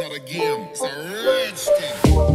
not a game. It's a rich thing.